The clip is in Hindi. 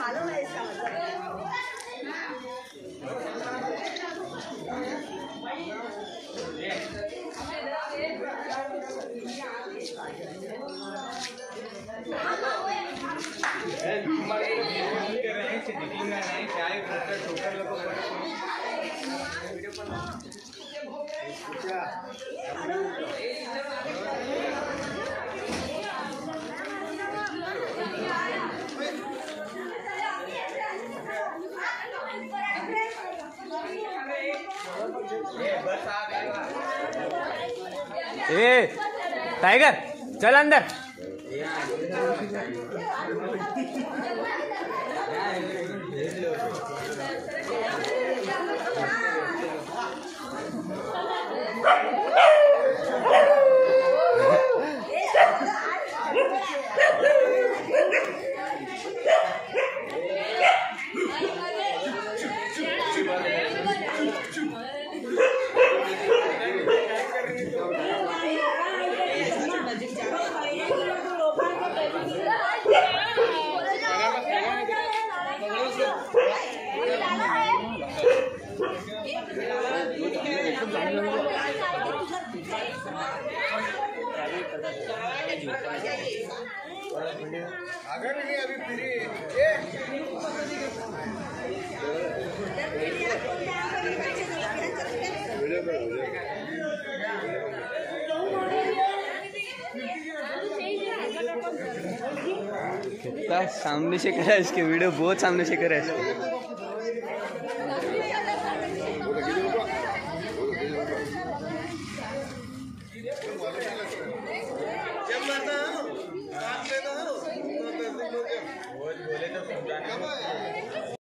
मालूम है इसका मतलब ए टाइगर चल अंदर अगर नहीं अभी फ्री कितना सामने से करा इसके वीडियो? बहुत सामने से करा इसके। बोले तो समझाने